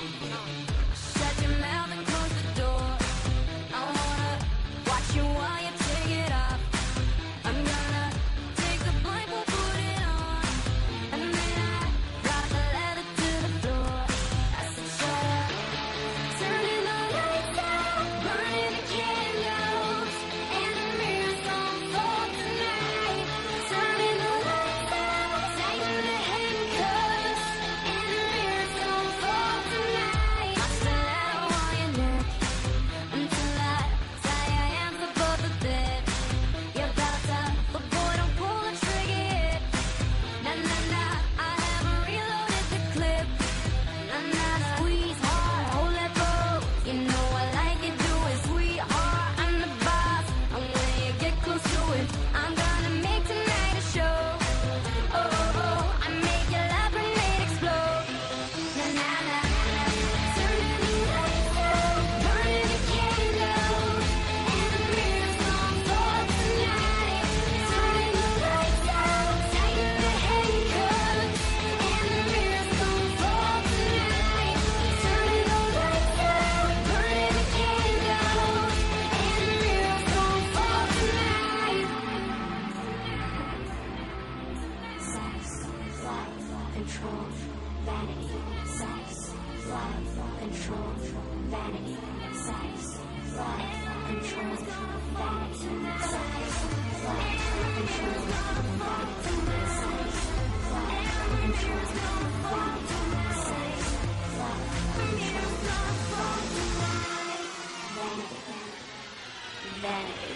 nine. nine. control, vanity, sex, love, control, vanity, sex, love, control, vanity, sex, love, control, vanity, sex, love, control, vanity, sex, love, control, vanity, vanity.